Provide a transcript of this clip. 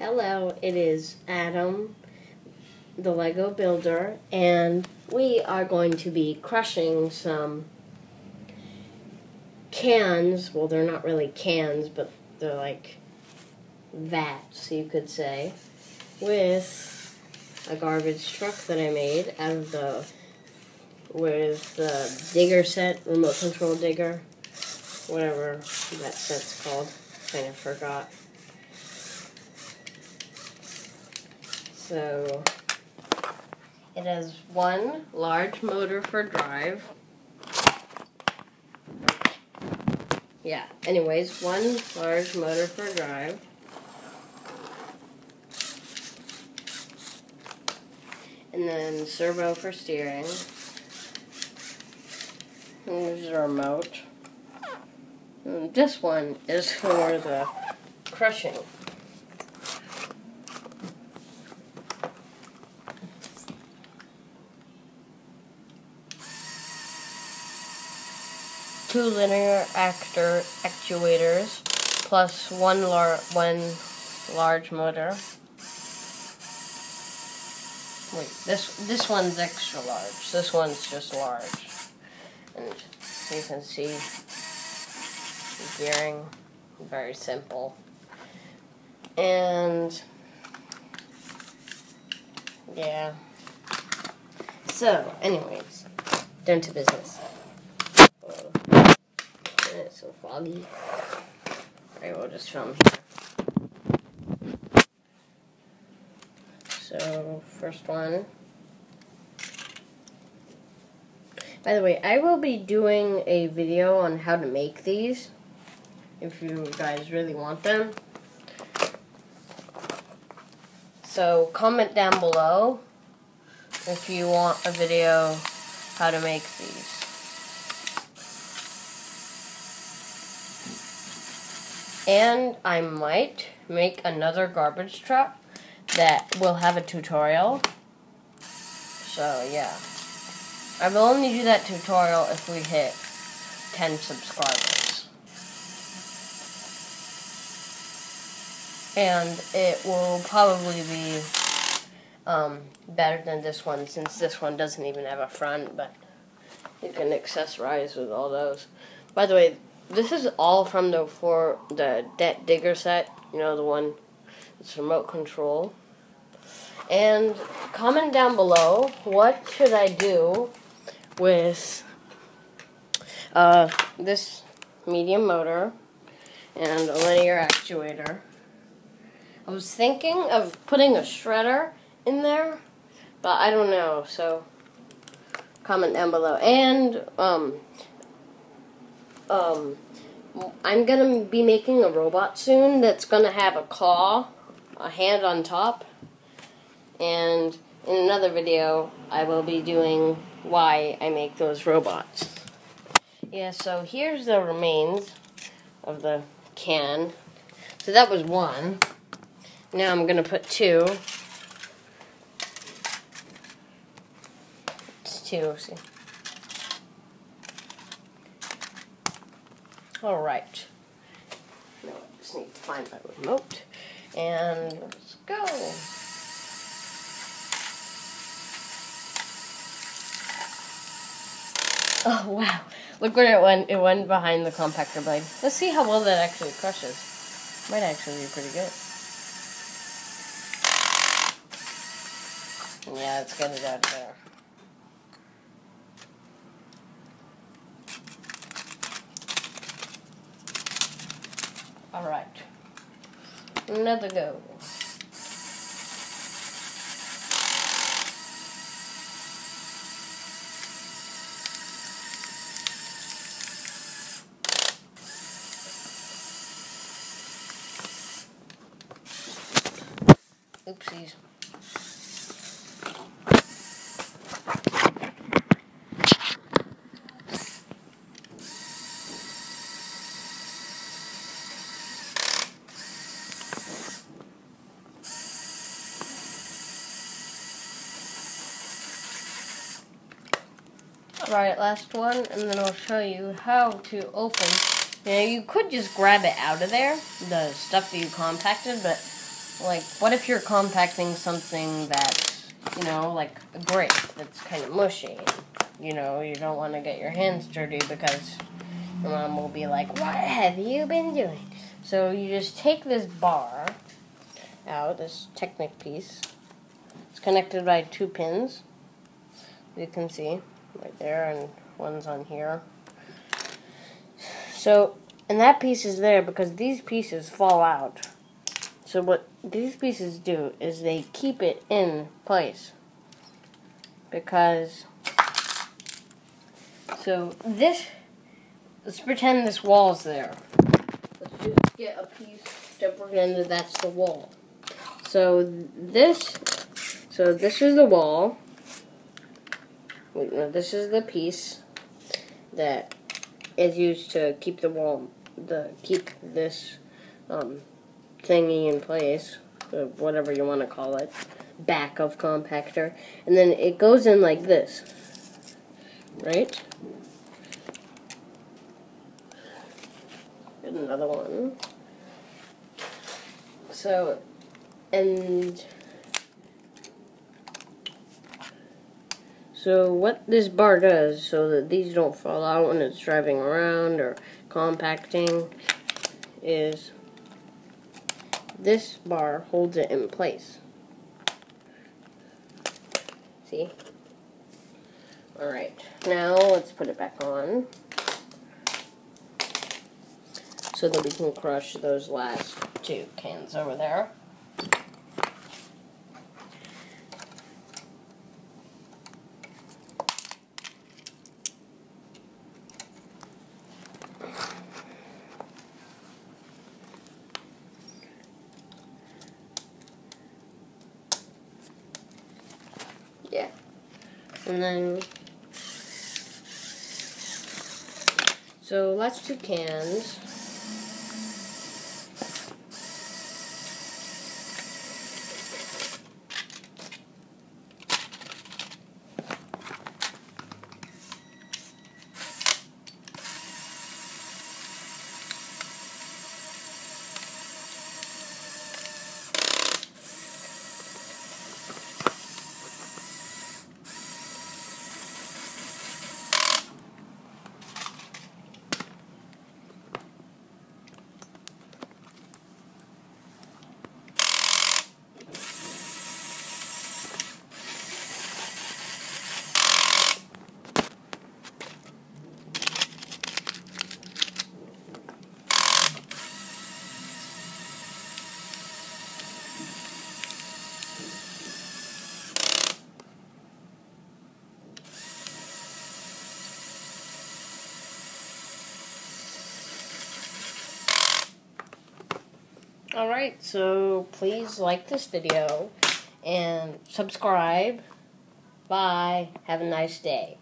Hello, it is Adam, the Lego Builder, and we are going to be crushing some cans. Well, they're not really cans, but they're like vats, you could say, with a garbage truck that I made out of the with the digger set, remote control digger, whatever that set's called. Kind of forgot. So it has one large motor for drive. Yeah, anyways, one large motor for drive. And then servo for steering. And there's a remote. And this one is for the crushing. Two linear actor actuators plus one lar one large motor. Wait, this this one's extra large. This one's just large. And you can see the gearing very simple. And yeah. So, anyways, down to business it's so foggy. Alright, we'll just film here. So, first one. By the way, I will be doing a video on how to make these, if you guys really want them. So, comment down below if you want a video how to make these. And I might make another garbage truck that will have a tutorial. So, yeah. I will only do that tutorial if we hit 10 subscribers. And it will probably be um, better than this one since this one doesn't even have a front, but you can accessorize with all those. By the way, this is all from the for the that digger set. You know the one it's remote control. And comment down below what should I do with uh, this medium motor and a linear actuator. I was thinking of putting a shredder in there, but I don't know. So comment down below and um, um, I'm gonna be making a robot soon that's gonna have a claw, a hand on top, and in another video I will be doing why I make those robots. Yeah, so here's the remains of the can. So that was one. Now I'm gonna put two. It's two, see. All right. Now I just need to find my remote. And let's go. Oh, wow. Look where it went. It went behind the compactor blade. Let's see how well that actually crushes. Might actually be pretty good. Yeah, let's get it out of there. Alright. Another go. Oopsies. Right, last one, and then I'll show you how to open. Now, you could just grab it out of there, the stuff that you compacted, but like, what if you're compacting something that's, you know, like a grape that's kind of mushy? You know, you don't want to get your hands dirty because your mom will be like, What have you been doing? So you just take this bar out, this Technic piece. It's connected by two pins. You can see right there, and one's on here. So, and that piece is there because these pieces fall out. So what these pieces do is they keep it in place. Because, so this, let's pretend this wall's there. Let's just get a piece to pretend that that's the wall. So this, so this is the wall. This is the piece that is used to keep the wall, the keep this um, thingy in place, whatever you want to call it, back of compactor, and then it goes in like this, right? Another one. So, and so what this bar does, so that these don't fall out when it's driving around or compacting, is this bar holds it in place. See? Alright, now let's put it back on so that we can crush those last two cans over there. Yeah. And then, so last two cans. Alright, so please like this video and subscribe. Bye. Have a nice day.